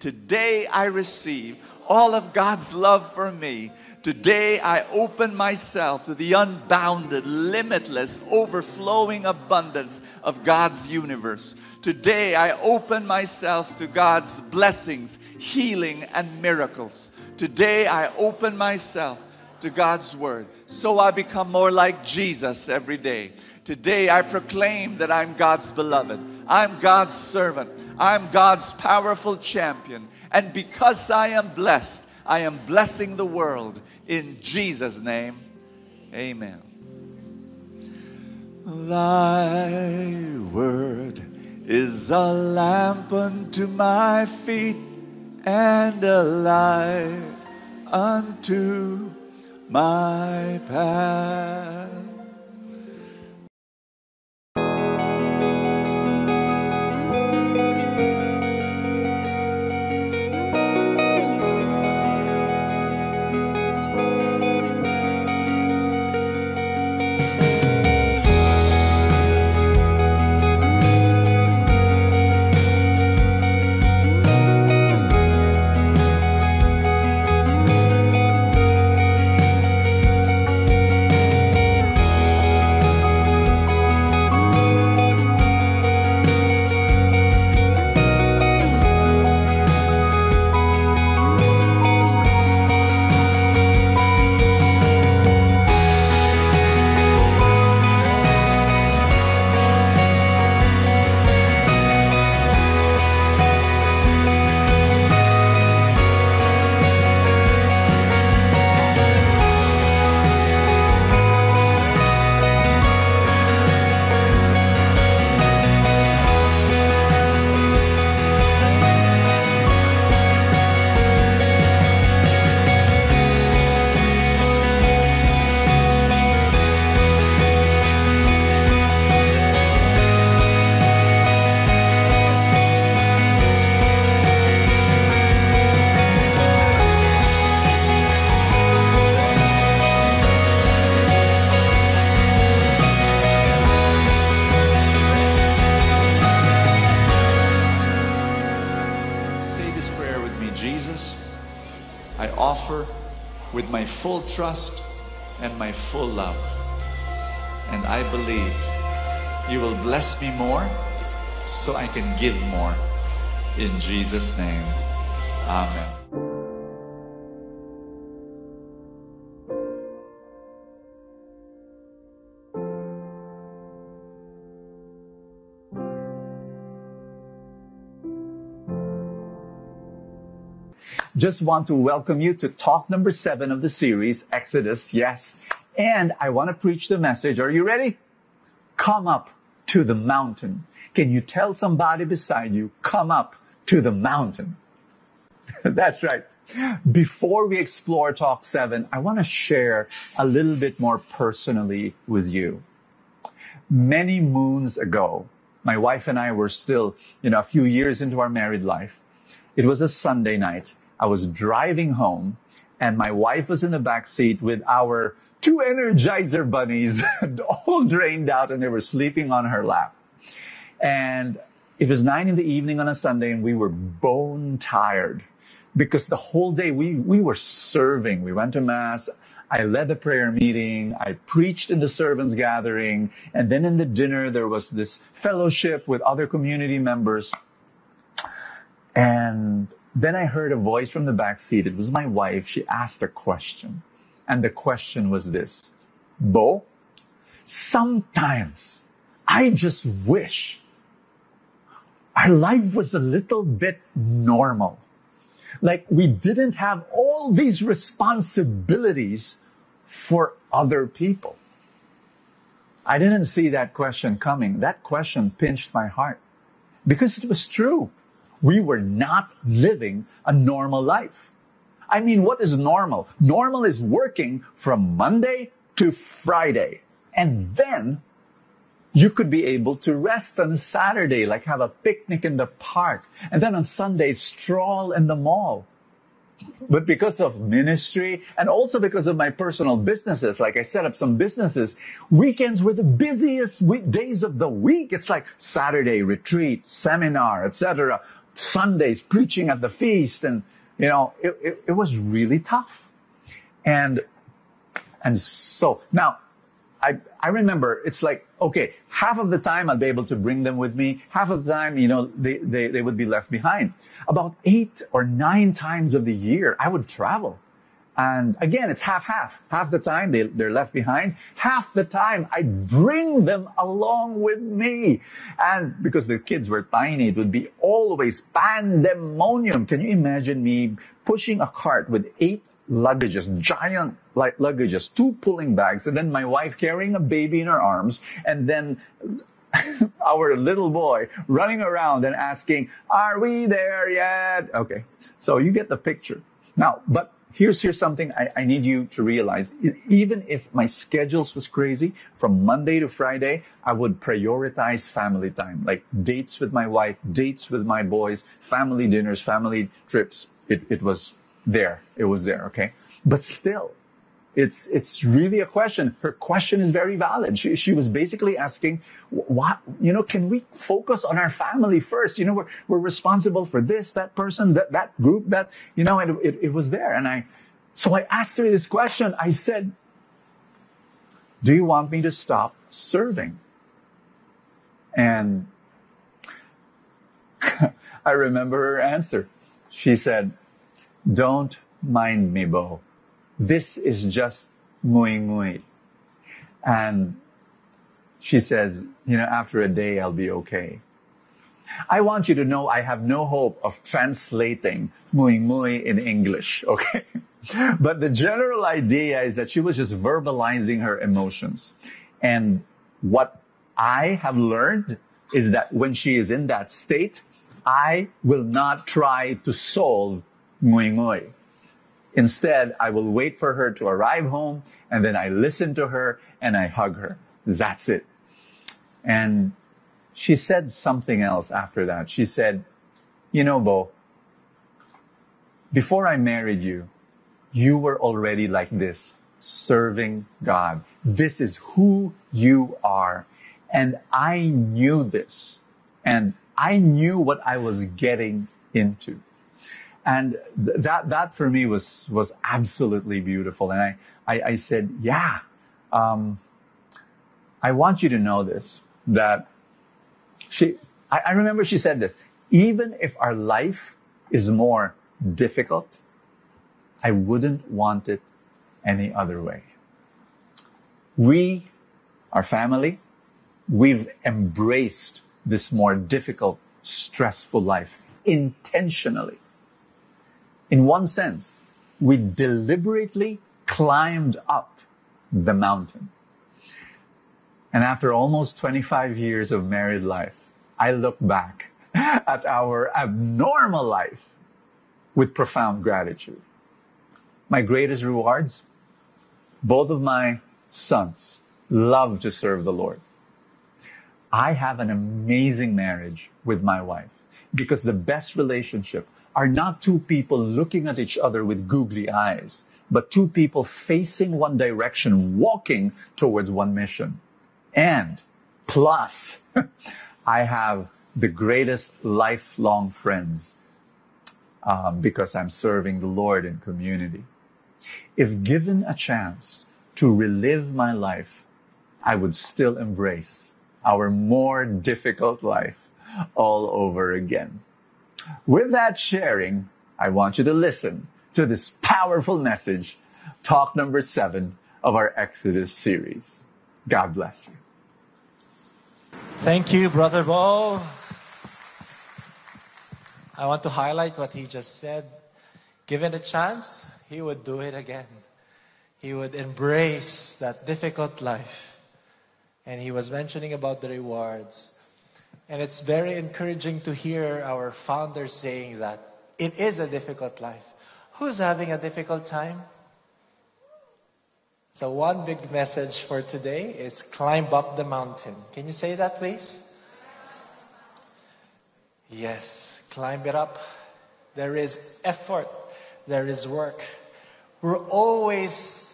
Today I receive all of God's love for me. Today I open myself to the unbounded, limitless, overflowing abundance of God's universe. Today I open myself to God's blessings, healing, and miracles. Today I open myself to God's word. So I become more like Jesus every day. Today I proclaim that I'm God's beloved. I'm God's servant. I'm God's powerful champion. And because I am blessed, I am blessing the world in Jesus' name. Amen. Thy word is a lamp unto my feet and a light unto my path. Trust and my full love. And I believe you will bless me more so I can give more. In Jesus' name, Amen. Just want to welcome you to talk number seven of the series, Exodus, yes. And I want to preach the message. Are you ready? Come up to the mountain. Can you tell somebody beside you, come up to the mountain? That's right. Before we explore talk seven, I want to share a little bit more personally with you. Many moons ago, my wife and I were still, you know, a few years into our married life. It was a Sunday night. I was driving home and my wife was in the back seat with our two energizer bunnies all drained out and they were sleeping on her lap. And it was nine in the evening on a Sunday and we were bone tired because the whole day we, we were serving. We went to mass. I led the prayer meeting. I preached in the servants gathering. And then in the dinner, there was this fellowship with other community members. And then I heard a voice from the back seat. It was my wife. She asked a question. And the question was this. Bo, sometimes I just wish our life was a little bit normal. Like we didn't have all these responsibilities for other people. I didn't see that question coming. That question pinched my heart because it was true. We were not living a normal life. I mean, what is normal? Normal is working from Monday to Friday. And then you could be able to rest on a Saturday, like have a picnic in the park. And then on Sunday, stroll in the mall. But because of ministry and also because of my personal businesses, like I set up some businesses, weekends were the busiest week- days of the week. It's like Saturday retreat, seminar, etc. Sundays preaching at the feast and, you know, it, it, it was really tough. And, and so now I, I remember it's like, okay, half of the time I'll be able to bring them with me. Half of the time, you know, they, they, they would be left behind. About eight or nine times of the year, I would travel. And again, it's half half. Half the time they, they're left behind. Half the time I bring them along with me. And because the kids were tiny, it would be always pandemonium. Can you imagine me pushing a cart with eight luggages, giant like luggages, two pulling bags, and then my wife carrying a baby in her arms, and then our little boy running around and asking, are we there yet? Okay. So you get the picture. Now, but here's, here's something I, I need you to realize. Even if my schedules was crazy, from Monday to Friday, I would prioritize family time, like dates with my wife, dates with my boys, family dinners, family trips. It, it was there. It was there. Okay. But still, it's, it's really a question. Her question is very valid. She, she was basically asking, what, you know, can we focus on our family first? You know, we're, we're responsible for this, that person, that, that group, that, you know, and it, it was there. And I, so I asked her this question. I said, do you want me to stop serving? And I remember her answer. She said, don't mind me, Bo. This is just muy muy. And she says, you know, after a day, I'll be okay. I want you to know I have no hope of translating muy muy in English, okay? but the general idea is that she was just verbalizing her emotions. And what I have learned is that when she is in that state, I will not try to solve muy muy. Instead, I will wait for her to arrive home and then I listen to her and I hug her. That's it. And she said something else after that. She said, you know, Bo, before I married you, you were already like this, serving God. This is who you are. And I knew this. And I knew what I was getting into. And th- that, that for me was, was absolutely beautiful. And I, I, I said, yeah, um, I want you to know this, that she, I, I remember she said this, even if our life is more difficult, I wouldn't want it any other way. We, our family, we've embraced this more difficult, stressful life intentionally in one sense, we deliberately climbed up the mountain. And after almost 25 years of married life, I look back at our abnormal life with profound gratitude. My greatest rewards? Both of my sons love to serve the Lord. I have an amazing marriage with my wife because the best relationship are not two people looking at each other with googly eyes, but two people facing one direction, walking towards one mission. And plus, I have the greatest lifelong friends um, because I'm serving the Lord in community. If given a chance to relive my life, I would still embrace our more difficult life all over again. With that sharing, I want you to listen to this powerful message, talk number seven of our Exodus series. God bless you. Thank you, Brother Bo. I want to highlight what he just said. Given a chance, he would do it again. He would embrace that difficult life. And he was mentioning about the rewards. And it's very encouraging to hear our founder saying that it is a difficult life. Who's having a difficult time? So, one big message for today is climb up the mountain. Can you say that, please? Yes, climb it up. There is effort, there is work. We're always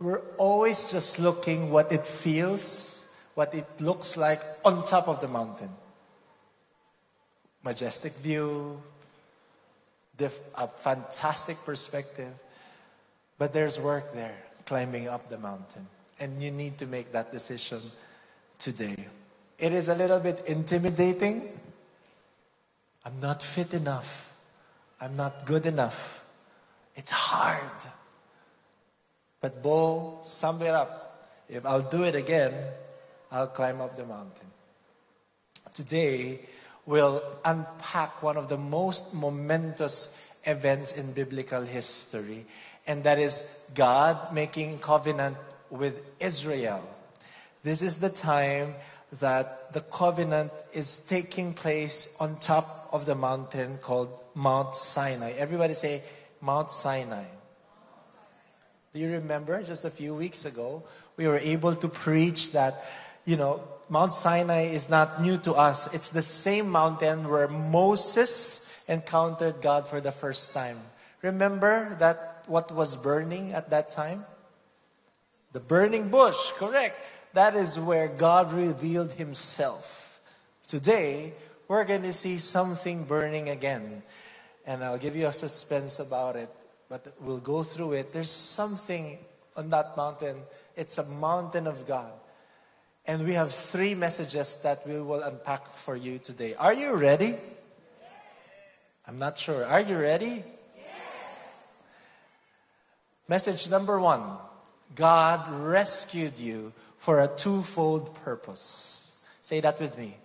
we're always just looking what it feels what it looks like on top of the mountain. majestic view, a fantastic perspective. But there's work there, climbing up the mountain. And you need to make that decision today. It is a little bit intimidating. I'm not fit enough. I'm not good enough. It's hard. But Bo summed it up. If I'll do it again, I'll climb up the mountain. Today, we'll unpack one of the most momentous events in biblical history, and that is God making covenant with Israel. This is the time that the covenant is taking place on top of the mountain called Mount Sinai. Everybody say Mount Sinai. Do you remember just a few weeks ago, we were able to preach that, you know, Mount Sinai is not new to us. It's the same mountain where Moses encountered God for the first time. Remember that what was burning at that time? The burning bush, correct. That is where God revealed himself. Today, we're going to see something burning again. And I'll give you a suspense about it, but we'll go through it. There's something on that mountain. It's a mountain of God. And we have three messages that we will unpack for you today. Are you ready? I'm not sure. Are you ready? Message number one God rescued you for a twofold purpose. Say that with me.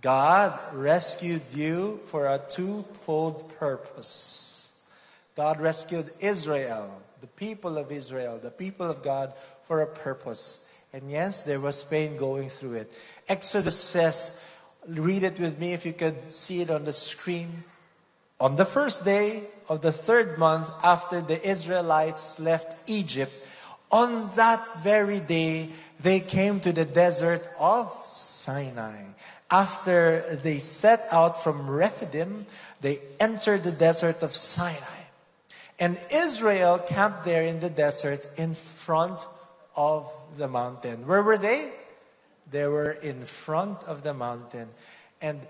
God rescued you for a twofold purpose. God rescued Israel, the people of Israel, the people of God, for a purpose. And yes, there was pain going through it. Exodus says, read it with me if you can see it on the screen. On the first day of the third month after the Israelites left Egypt, on that very day, they came to the desert of Sinai. After they set out from Rephidim, they entered the desert of Sinai. And Israel camped there in the desert in front of the mountain. Where were they? They were in front of the mountain. And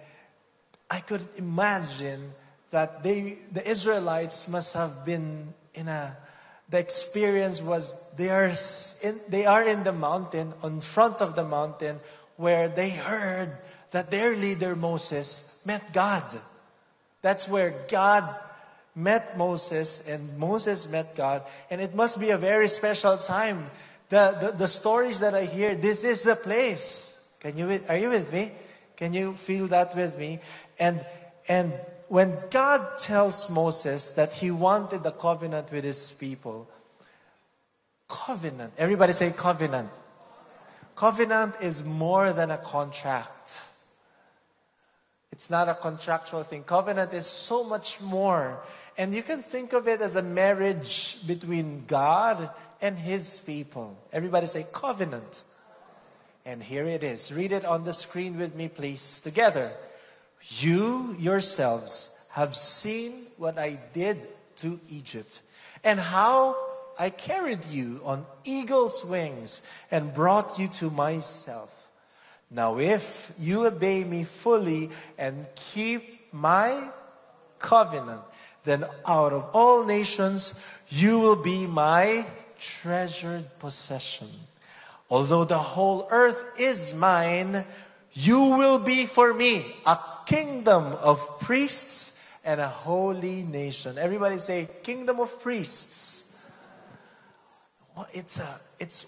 I could imagine that they, the Israelites must have been in a, the experience was they are in, they are in the mountain, on front of the mountain, where they heard that their leader Moses met God. That's where God met Moses and Moses met God. And it must be a very special time. The, the, the stories that I hear, this is the place. Can you, are you with me? Can you feel that with me? And, and when God tells Moses that he wanted a covenant with his people, covenant, everybody say covenant. Covenant is more than a contract. It's not a contractual thing. Covenant is so much more. And you can think of it as a marriage between God and his people. Everybody say covenant. And here it is. Read it on the screen with me, please, together. You yourselves have seen what I did to Egypt and how I carried you on eagle's wings and brought you to myself. Now, if you obey me fully and keep my covenant, then out of all nations you will be my treasured possession. Although the whole earth is mine, you will be for me a kingdom of priests and a holy nation. Everybody say, kingdom of priests. It's a, it's,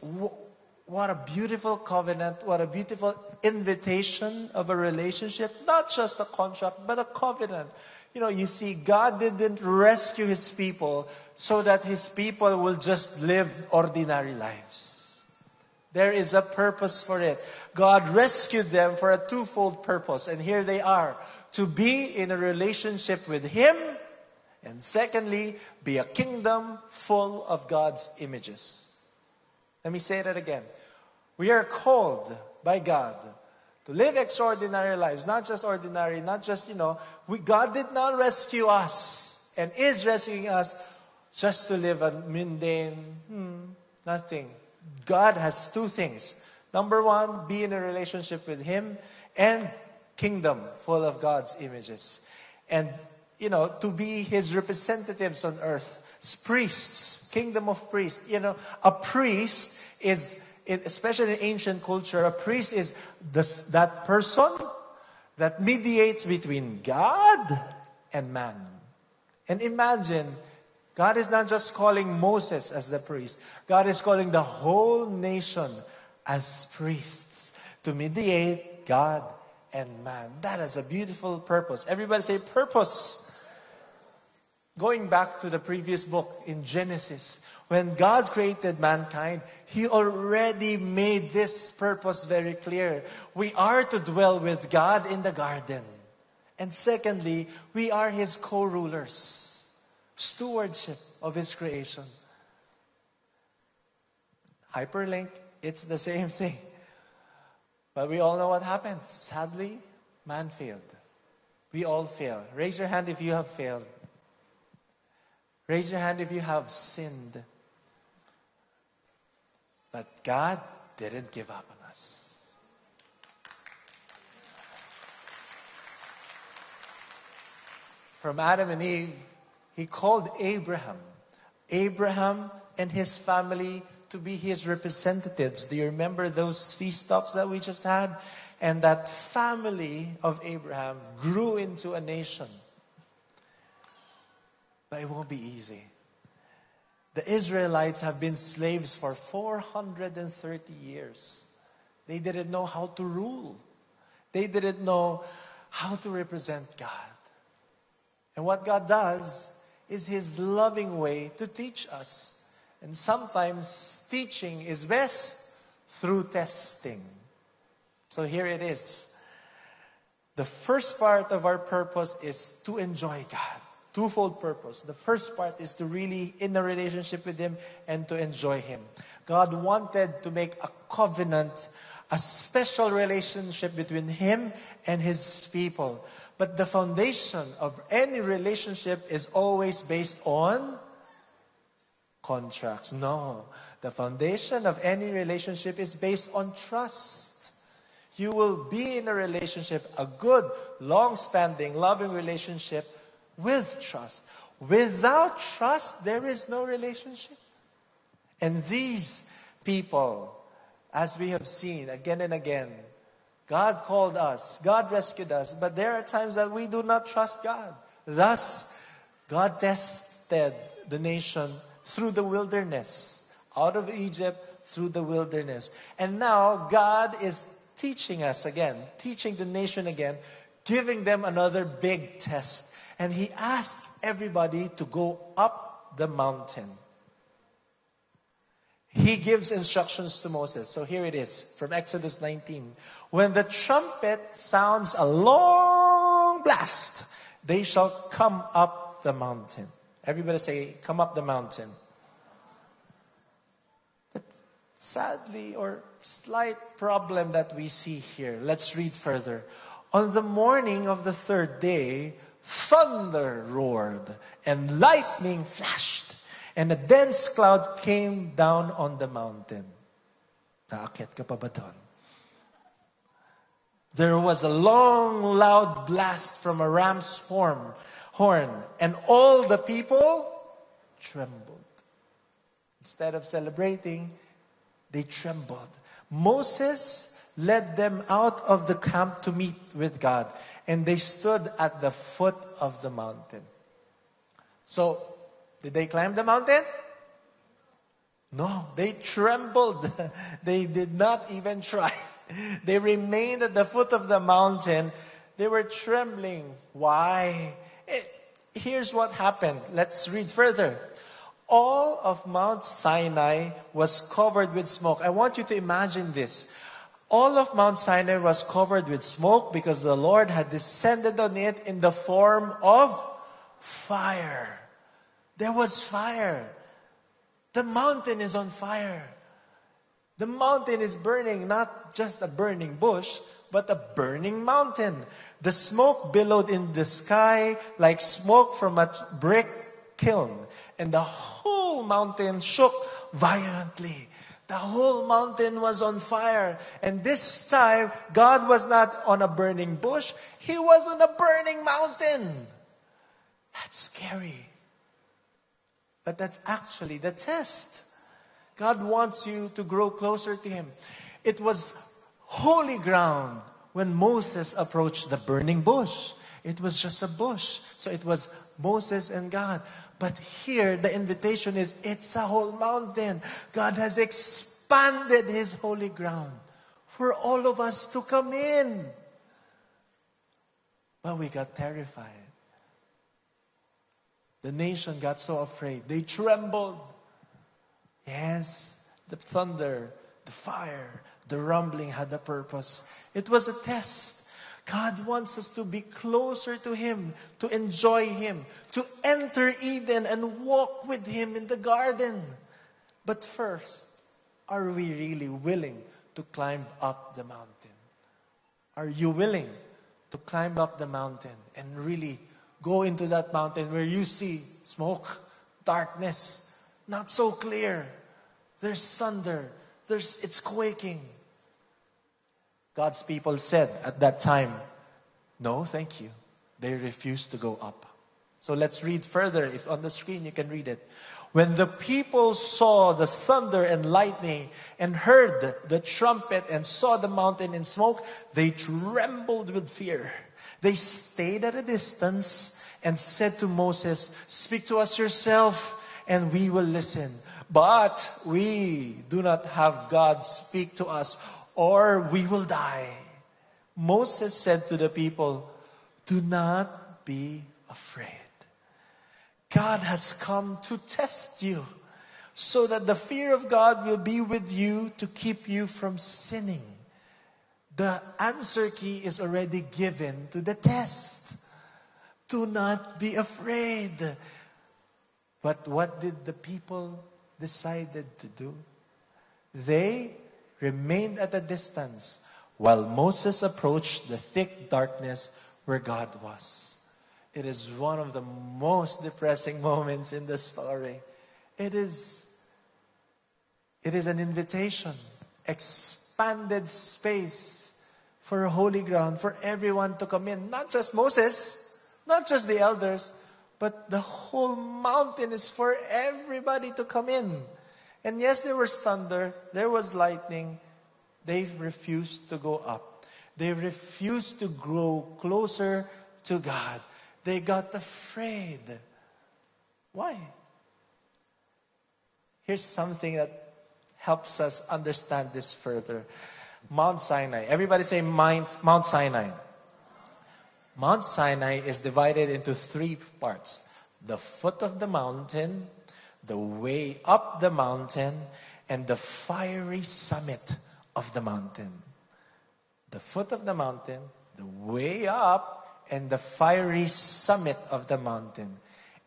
what a beautiful covenant, what a beautiful invitation of a relationship, not just a contract, but a covenant. You know, you see, God didn't rescue His people so that His people will just live ordinary lives. There is a purpose for it. God rescued them for a twofold purpose, and here they are to be in a relationship with Him, and secondly, be a kingdom full of God's images. Let me say that again. We are called by God to live extraordinary lives, not just ordinary, not just, you know, we, God did not rescue us and is rescuing us just to live a mundane, hmm, nothing. God has two things. Number one, be in a relationship with Him and kingdom full of God's images. And, you know, to be his representatives on earth, priests, kingdom of priests. You know, a priest is, especially in ancient culture, a priest is this, that person that mediates between God and man. And imagine, God is not just calling Moses as the priest, God is calling the whole nation as priests to mediate God and man. That is a beautiful purpose. Everybody say purpose. Going back to the previous book in Genesis, when God created mankind, He already made this purpose very clear. We are to dwell with God in the garden. And secondly, we are His co rulers, stewardship of His creation. Hyperlink, it's the same thing. But we all know what happens. Sadly, man failed. We all fail. Raise your hand if you have failed. Raise your hand if you have sinned. But God didn't give up on us. From Adam and Eve, he called Abraham. Abraham and his family to be his representatives. Do you remember those feast talks that we just had? And that family of Abraham grew into a nation. But it won't be easy. The Israelites have been slaves for 430 years. They didn't know how to rule. They didn't know how to represent God. And what God does is His loving way to teach us. And sometimes teaching is best through testing. So here it is. The first part of our purpose is to enjoy God twofold purpose. The first part is to really in a relationship with Him and to enjoy Him. God wanted to make a covenant, a special relationship between Him and His people. But the foundation of any relationship is always based on contracts. No. The foundation of any relationship is based on trust. You will be in a relationship, a good, long standing, loving relationship with trust. Without trust, there is no relationship. And these people, as we have seen again and again, God called us, God rescued us, but there are times that we do not trust God. Thus, God tested the nation through the wilderness, out of Egypt through the wilderness. And now God is teaching us again, teaching the nation again, giving them another big test. And he asked everybody to go up the mountain. He gives instructions to Moses. So here it is from Exodus 19. When the trumpet sounds a long blast, they shall come up the mountain. Everybody say, come up the mountain. But sadly, or slight problem that we see here, let's read further. On the morning of the third day, thunder roared and lightning flashed and a dense cloud came down on the mountain. Ka? There was a long, loud blast from a ram's horn, horn, and all the people trembled. Instead of celebrating, they trembled. Moses led them out of the camp to meet with God and they stood at the foot of the mountain. So, did they climb the mountain? No, they trembled. they did not even try. They remained at the foot of the mountain. They were trembling. Why? It, here's what happened. Let's read further. All of Mount Sinai was covered with smoke. I want you to imagine this all of Mount Sinai was covered with smoke because the Lord had descended on it in the form of fire. There was fire. The mountain is on fire. The mountain is burning, not just a burning bush, but a burning mountain. The smoke billowed in the sky like smoke from a brick kiln, and the whole mountain shook violently. The whole mountain was on fire. And this time, God was not on a burning bush, He was on a burning mountain. That's scary. But that's actually the test. God wants you to grow closer to Him. It was holy ground when Moses approached the burning bush. It was just a bush. So it was Moses and God. But here, the invitation is it's a whole mountain. God has expanded His holy ground for all of us to come in. But we got terrified. The nation got so afraid. They trembled. Yes, the thunder, the fire, the rumbling had a purpose. It was a test. God wants us to be closer to Him, to enjoy Him, to enter Eden and walk with Him in the garden. But first, are we really willing to climb up the mountain? Are you willing to climb up the mountain and really go into that mountain where you see smoke, darkness, not so clear? There's thunder, there's, it's quaking. God's people said at that time, No, thank you. They refused to go up. So let's read further. If on the screen you can read it. When the people saw the thunder and lightning and heard the trumpet and saw the mountain in smoke, they trembled with fear. They stayed at a distance and said to Moses, Speak to us yourself and we will listen. But we do not have God speak to us or we will die. Moses said to the people, Do not be afraid. God has come to test you so that the fear of God will be with you to keep you from sinning. The answer key is already given to the test. Do not be afraid. But what did the people decided to do? They remained at a distance while Moses approached the thick darkness where God was. It is one of the most depressing moments in the story. It is, it is an invitation, expanded space for a holy ground, for everyone to come in. Not just Moses, not just the elders, but the whole mountain is for everybody to come in. And yes, there was thunder, there was lightning. They refused to go up. They refused to grow closer to God. They got afraid. Why? Here's something that helps us understand this further. Mount Sinai. Everybody say Mount, Sinai. Mount Sinai is divided into three parts the foot of the mountain, the way up the mountain, and the fiery summit of the mountain. The foot of the mountain, the way up, and the fiery summit of the mountain.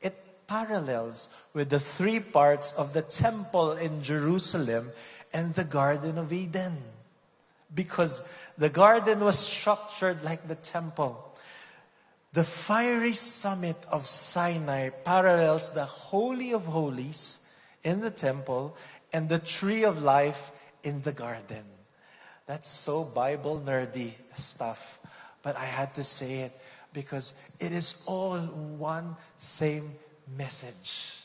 It parallels with the three parts of the temple in Jerusalem and the Garden of Eden. Because the garden was structured like the temple. The fiery summit of Sinai parallels the Holy of Holies in the temple and the tree of life in the garden. That's so Bible nerdy stuff, but I had to say it because it is all one same message.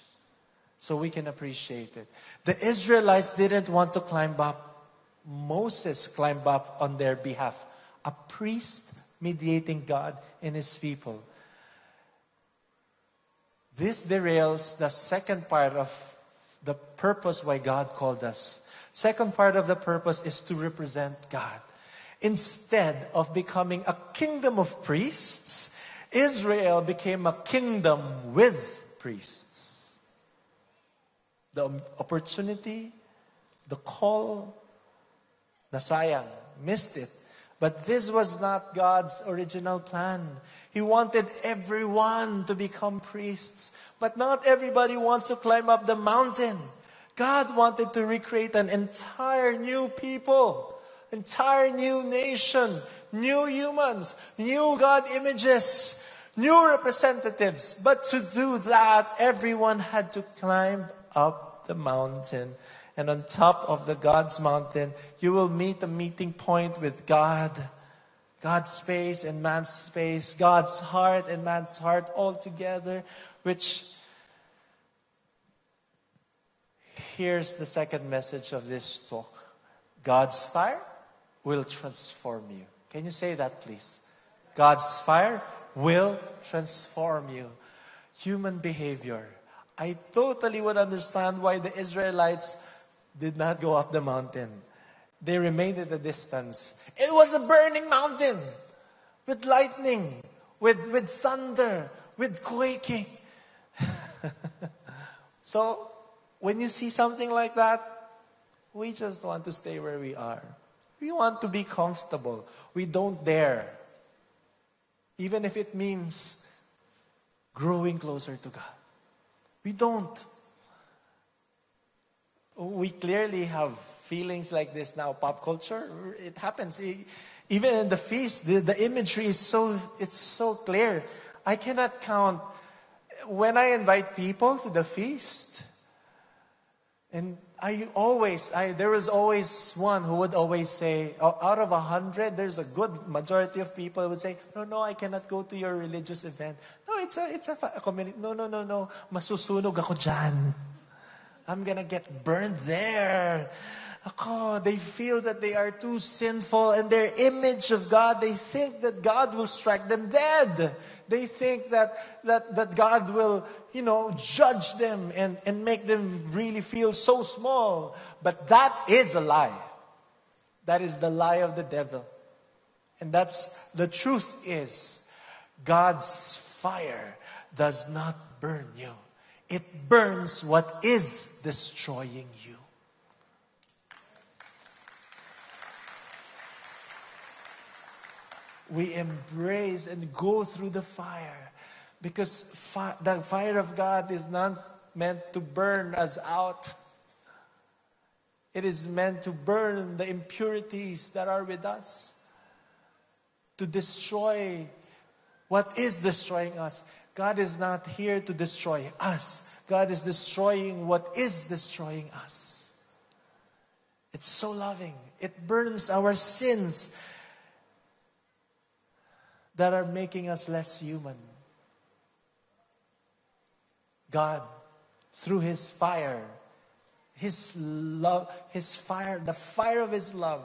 So we can appreciate it. The Israelites didn't want to climb up. Moses climbed up on their behalf. A priest mediating God and his people. This derails the second part of the purpose why God called us. Second part of the purpose is to represent God. Instead of becoming a kingdom of priests, Israel became a kingdom with priests. The opportunity, the call, nasayang, missed it but this was not God's original plan. He wanted everyone to become priests, but not everybody wants to climb up the mountain. God wanted to recreate an entire new people, entire new nation, new humans, new God images, new representatives. But to do that, everyone had to climb up the mountain. And on top of the God's mountain, you will meet a meeting point with God. God's space and man's space, God's heart and man's heart all together, which here's the second message of this talk God's fire will transform you. Can you say that, please? God's fire will transform you. Human behavior. I totally would understand why the Israelites did not go up the mountain. They remained at a distance. It was a burning mountain with lightning, with, with thunder, with quaking. so, when you see something like that, we just want to stay where we are. We want to be comfortable. We don't dare. Even if it means growing closer to God. We don't. We clearly have feelings like this now. Pop culture, it happens. Even in the feast, the, the imagery is so, it's so clear. I cannot count. When I invite people to the feast, and I always, I, there was always one who would always say, out of a hundred, there's a good majority of people would say, no, no, I cannot go to your religious event. No, it's a, it's a, a community. No, no, no, no. Masusunog ako dyan. I'm gonna get burned there. Ako, they feel that they are too sinful and their image of God, they think that God will strike them dead. They think that, that, that God will, you know, judge them and, and make them really feel so small. But that is a lie. That is the lie of the devil. And that's the truth is God's fire does not burn you. It burns what is destroying you. We embrace and go through the fire because fi- the fire of God is not meant to burn us out. It is meant to burn the impurities that are with us, to destroy what is destroying us. God is not here to destroy us. God is destroying what is destroying us. It's so loving. It burns our sins that are making us less human. God, through His fire, His love, His fire, the fire of His love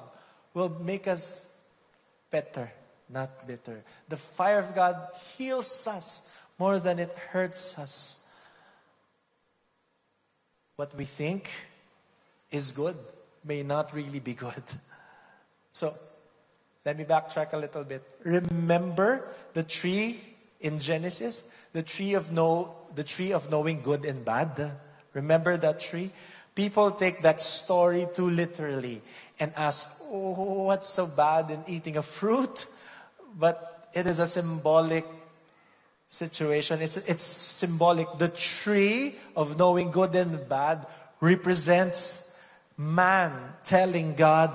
will make us better, not bitter. The fire of God heals us more than it hurts us. What we think is good may not really be good. So, let me backtrack a little bit. Remember the tree in Genesis, the tree of know, the tree of knowing good and bad. Remember that tree? People take that story too literally and ask, "Oh, what's so bad in eating a fruit?" But it is a symbolic situation. It's, it's symbolic. The tree of knowing good and bad represents man telling God,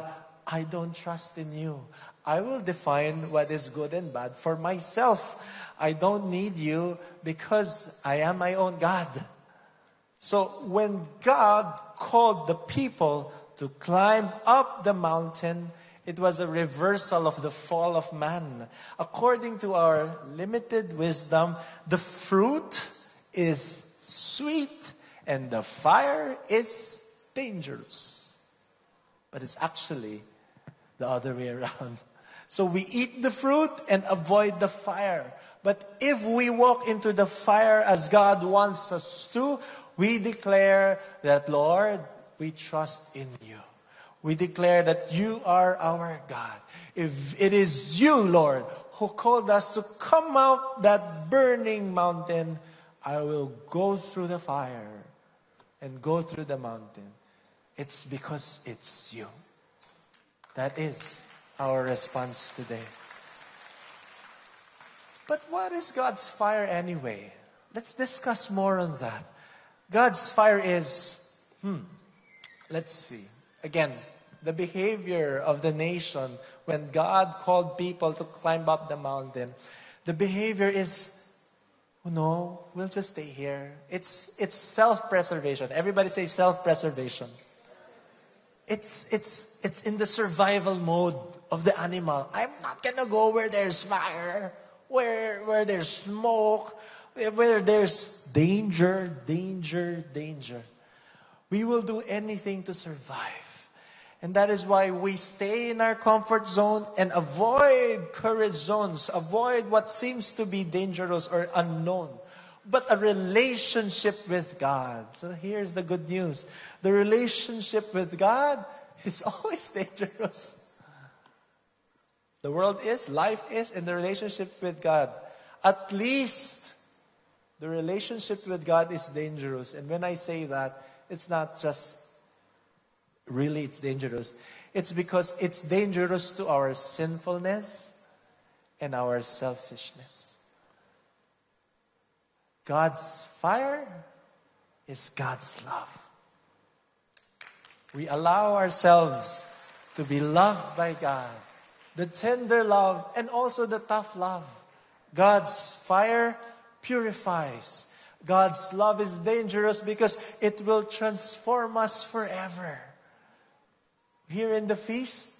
I don't trust in you. I will define what is good and bad for myself. I don't need you because I am my own God. So when God called the people to climb up the mountain, it was a reversal of the fall of man. According to our limited wisdom, the fruit is sweet and the fire is dangerous. But it's actually the other way around. So we eat the fruit and avoid the fire. But if we walk into the fire as God wants us to, we declare that, Lord, we trust in you. We declare that you are our God. If it is you, Lord, who called us to come out that burning mountain, I will go through the fire and go through the mountain. It's because it's you. That is our response today. But what is God's fire anyway? Let's discuss more on that. God's fire is, hmm, let's see. Again, the behavior of the nation when God called people to climb up the mountain. The behavior is, oh no, we'll just stay here. It's, it's self preservation. Everybody say self preservation. it's, it's, it's in the survival mode of the animal. I'm not gonna go where there's fire, where, where there's smoke, where there's danger, danger, danger. We will do anything to survive. And that is why we stay in our comfort zone and avoid courage zones, avoid what seems to be dangerous or unknown. But a relationship with God. So here's the good news the relationship with God is always dangerous. The world is, life is, and the relationship with God. At least the relationship with God is dangerous. And when I say that, it's not just really it's dangerous. It's because it's dangerous to our sinfulness and our selfishness. God's fire is God's love. We allow ourselves to be loved by God. The tender love and also the tough love. God's fire purifies. God's love is dangerous because it will transform us forever. Here in the feast,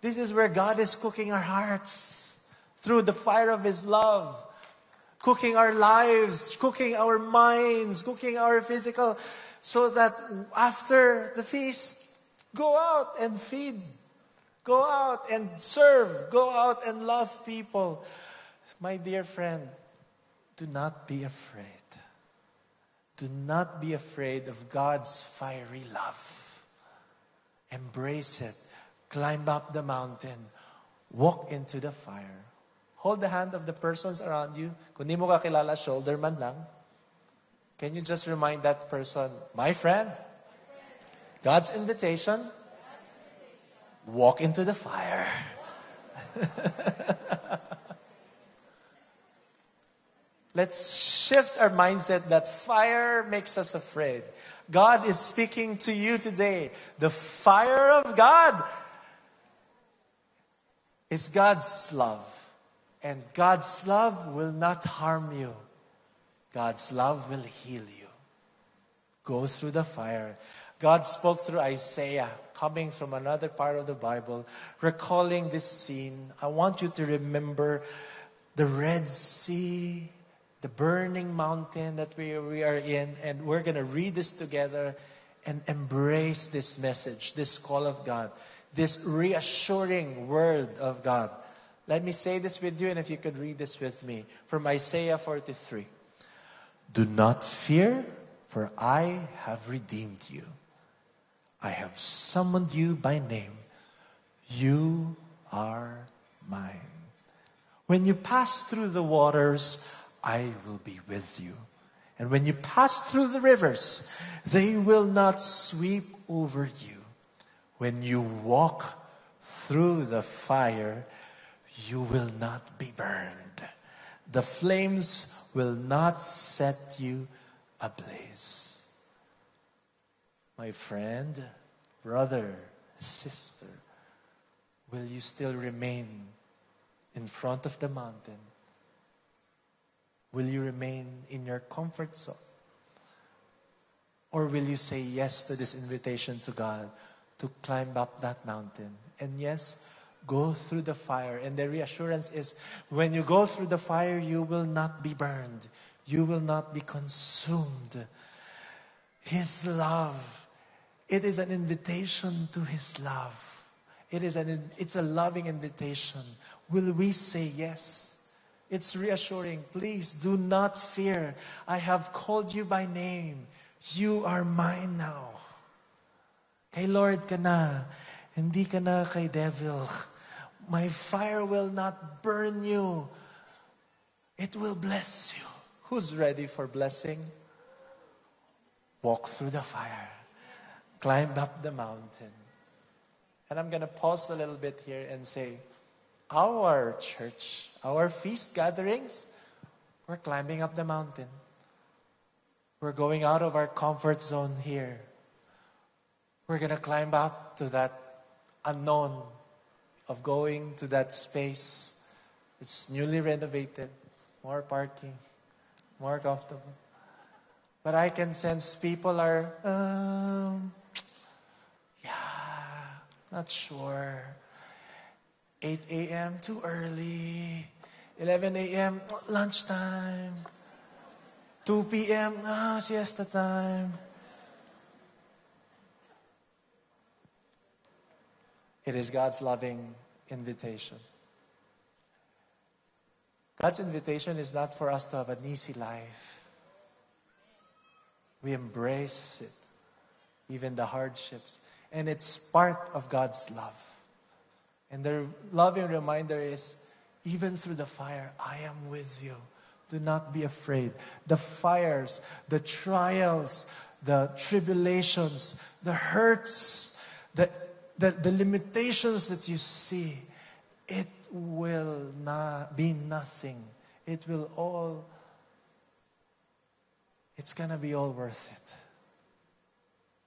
this is where God is cooking our hearts through the fire of His love, cooking our lives, cooking our minds, cooking our physical, so that after the feast, go out and feed, go out and serve, go out and love people. My dear friend, do not be afraid. Do not be afraid of God's fiery love. Embrace it. Climb up the mountain. Walk into the fire. Hold the hand of the persons around you. Kung di mo kakilala, shoulder man lang. Can you just remind that person, my friend, God's invitation, walk into the fire. Let's shift our mindset that fire makes us afraid. God is speaking to you today. The fire of God is God's love. And God's love will not harm you. God's love will heal you. Go through the fire. God spoke through Isaiah, coming from another part of the Bible, recalling this scene. I want you to remember the Red Sea, the burning mountain that we, we are in, and we're going to read this together and embrace this message, this call of God, this reassuring word of God. Let me say this with you, and if you could read this with me from Isaiah 43. Do not fear, for I have redeemed you. I have summoned you by name. You are mine. When you pass through the waters, I will be with you. And when you pass through the rivers, they will not sweep over you. When you walk through the fire, you will not be burned. The flames will not set you ablaze. My friend, brother, sister, will you still remain in front of the mountain? Will you remain in your comfort zone? Or will you say yes to this invitation to God to climb up that mountain? And yes, go through the fire. And the reassurance is when you go through the fire, you will not be burned, you will not be consumed. His love, it is an invitation to His love. It is an, it's a loving invitation. Will we say yes? It's reassuring. Please do not fear. I have called you by name. You are mine now. Kay Lord ka na. Hindi ka na kay devil. My fire will not burn you. It will bless you. Who's ready for blessing? Walk through the fire. Climb up the mountain. And I'm going to pause a little bit here and say, our church, our feast gatherings, we're climbing up the mountain. We're going out of our comfort zone here. We're going to climb up to that unknown of going to that space. It's newly renovated, more parking, more comfortable. But I can sense people are, um, yeah, Not sure. 8 a.m., too early. 11 a.m., lunchtime. 2 p.m., ah, siesta time. It is God's loving invitation. God's invitation is not for us to have an easy life. We embrace it, even the hardships. And it's part of God's love. And their loving reminder is even through the fire, I am with you. Do not be afraid. The fires, the trials, the tribulations, the hurts, the, the, the limitations that you see, it will not be nothing. It will all, it's going to be all worth it.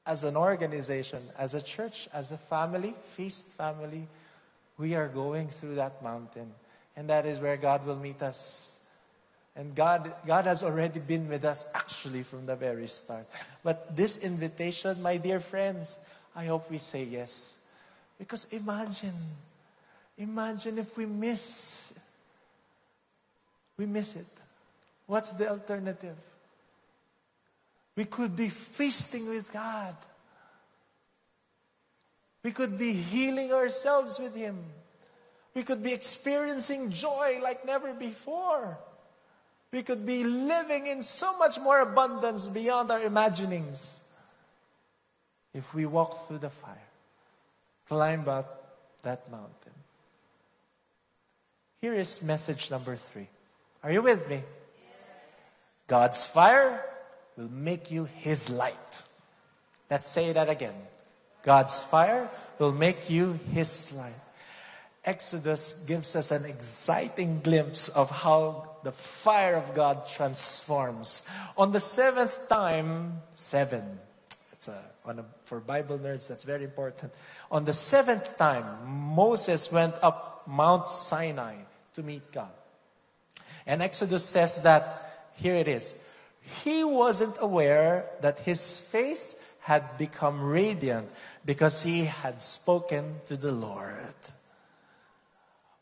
As an organization, as a church, as a family, feast family, we are going through that mountain. And that is where God will meet us. And God, God has already been with us actually from the very start. But this invitation, my dear friends, I hope we say yes. Because imagine, imagine if we miss, we miss it. What's the alternative? We could be feasting with God. We could be healing ourselves with Him. We could be experiencing joy like never before. We could be living in so much more abundance beyond our imaginings if we walk through the fire, climb up that mountain. Here is message number three. Are you with me? God's fire will make you His light. Let's say that again. God's fire will make you His light. Exodus gives us an exciting glimpse of how the fire of God transforms. On the seventh time, seven, it's a, on a, for Bible nerds, that's very important. On the seventh time, Moses went up Mount Sinai to meet God. And Exodus says that, here it is, he wasn't aware that his face had become radiant because he had spoken to the Lord.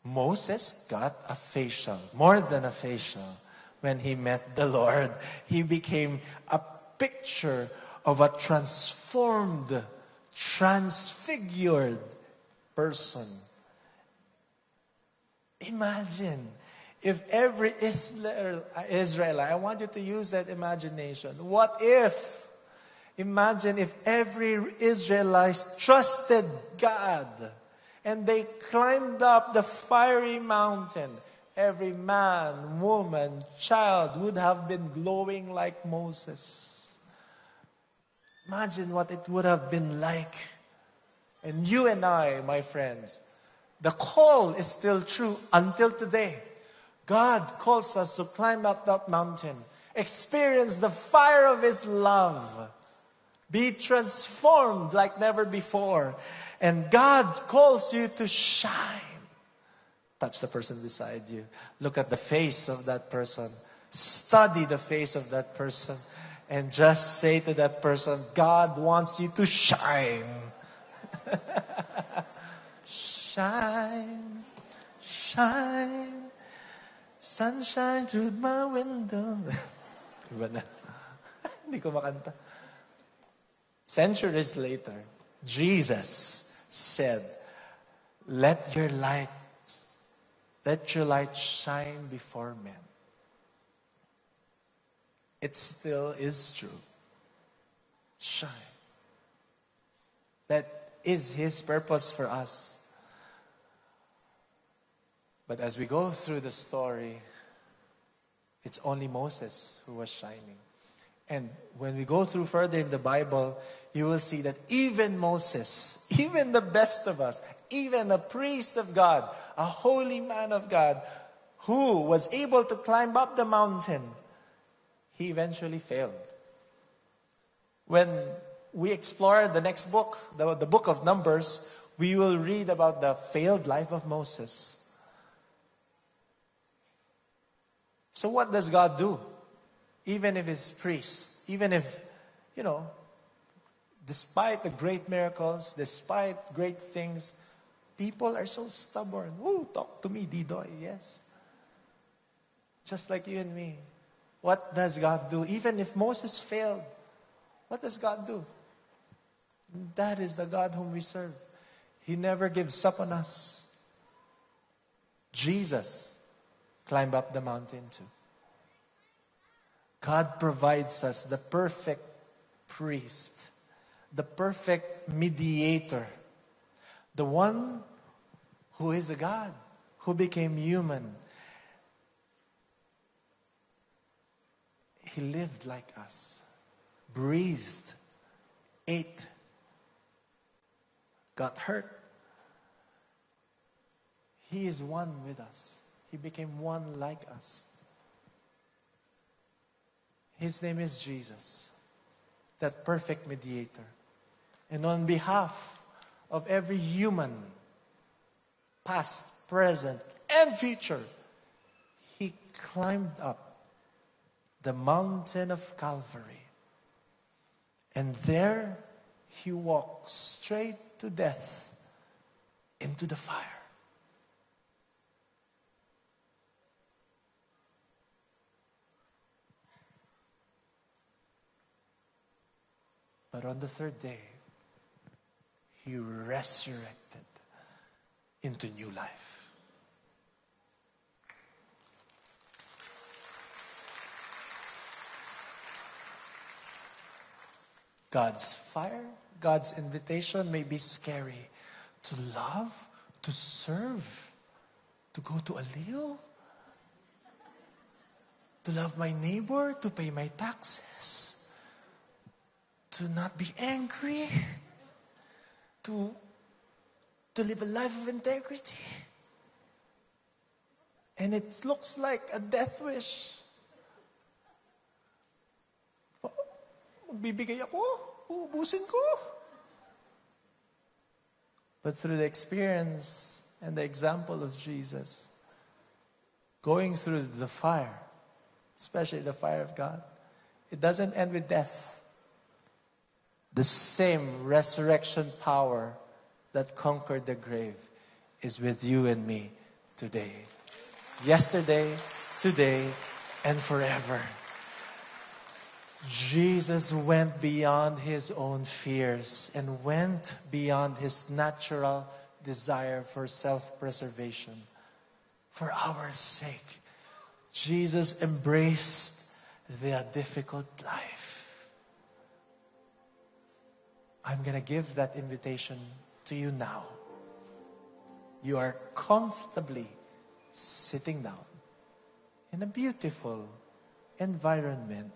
Moses got a facial, more than a facial, when he met the Lord. He became a picture of a transformed, transfigured person. Imagine if every Israel, Israelite, I want you to use that imagination. What if, imagine if every Israelite trusted God and they climbed up the fiery mountain. Every man, woman, child would have been glowing like Moses. Imagine what it would have been like. And you and I, my friends, the call is still true until today. God calls us to climb up that mountain, experience the fire of His love, be transformed like never before, and God calls you to shine. Touch the person beside you. Look at the face of that person. Study the face of that person. And just say to that person, God wants you to shine. shine, shine, sunshine through my window. Iba na. Hindi ko makanta. Centuries later, Jesus said, Let your light, let your light shine before men. It still is true. Shine. That is His purpose for us. But as we go through the story, it's only Moses who was shining. And when we go through further in the Bible, you will see that even Moses, even the best of us, even a priest of God, a holy man of God, who was able to climb up the mountain, he eventually failed. When we explore the next book, the, the book of Numbers, we will read about the failed life of Moses. So, what does God do? Even if he's priests, even if, you know, Despite the great miracles, despite great things, people are so stubborn. Woo, talk to me, Didoy, yes. Just like you and me. What does God do? Even if Moses failed, what does God do? That is the God whom we serve. He never gives up on us. Jesus climbed up the mountain too. God provides us the perfect priest, the perfect mediator, the one who is a God, who became human. He lived like us, breathed, ate, got hurt. He is one with us. He became one like us. His name is Jesus, that perfect mediator. And on behalf of every human, past, present, and future, he climbed up the mountain of Calvary. And there he walked straight to death into the fire. But on the third day, he resurrected into new life. God's fire, God's invitation may be scary. To love, to serve, to go to a Leo, to love my neighbor, to pay my taxes, to not be angry, to, to live a life of integrity. And it looks like a death wish. Magbibigay ako, uubusin ko. But through the experience and the example of Jesus, going through the fire, especially the fire of God, it doesn't end with death. The same resurrection power that conquered the grave is with you and me today. Yesterday, today, and forever. Jesus went beyond his own fears and went beyond his natural desire for self preservation. For our sake, Jesus embraced the difficult life. I'm going to give that invitation to you now. You are comfortably sitting down in a beautiful environment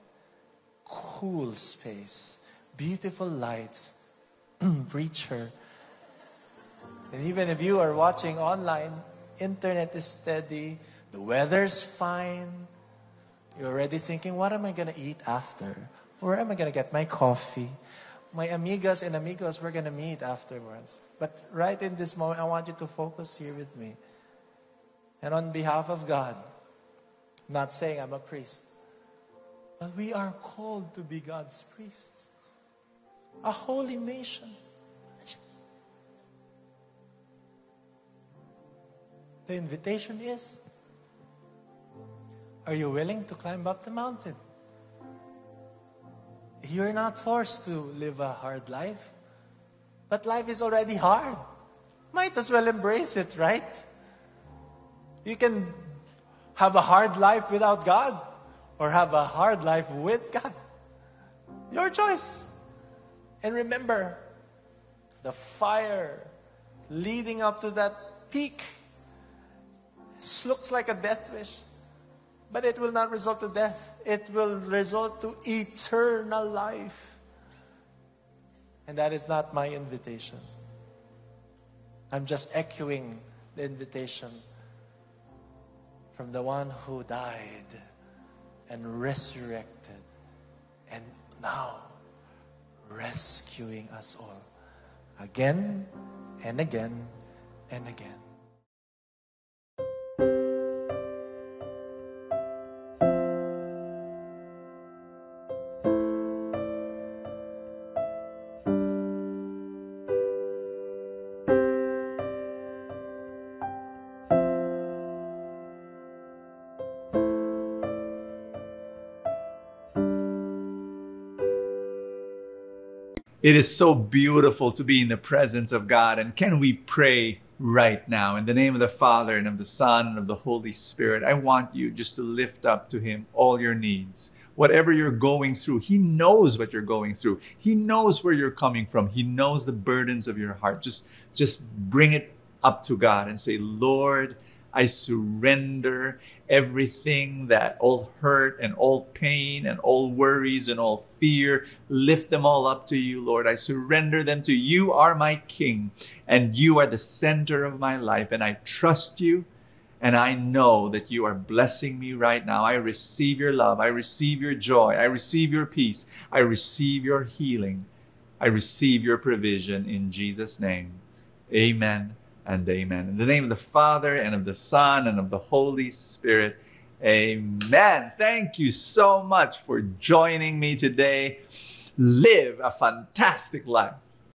cool space, beautiful lights, preacher. And even if you are watching online, internet is steady, the weather's fine. You're already thinking, what am I going to eat after? Where am I going to get my coffee? My amigas and amigos, we're going to meet afterwards. But right in this moment, I want you to focus here with me. And on behalf of God, not saying I'm a priest, but we are called to be God's priests, a holy nation. The invitation is Are you willing to climb up the mountain? You're not forced to live a hard life, but life is already hard. Might as well embrace it, right? You can have a hard life without God or have a hard life with God. Your choice. And remember, the fire leading up to that peak looks like a death wish, but it will not result to death. It will result to eternal life. And that is not my invitation. I'm just echoing the invitation from the one who died and resurrected and now rescuing us all again and again and again. It is so beautiful to be in the presence of God. And can we pray right now in the name of the Father and of the Son and of the Holy Spirit? I want you just to lift up to Him all your needs. Whatever you're going through, He knows what you're going through. He knows where you're coming from. He knows the burdens of your heart. Just, just bring it up to God and say, Lord, I surrender everything that all hurt and all pain and all worries and all fear. Lift them all up to you, Lord. I surrender them to you. You are my King and you are the center of my life. And I trust you and I know that you are blessing me right now. I receive your love. I receive your joy. I receive your peace. I receive your healing. I receive your provision in Jesus' name. Amen and amen. In the name of the Father and of the Son and of the Holy Spirit. Amen. Thank you so much for joining me today. Live a fantastic life.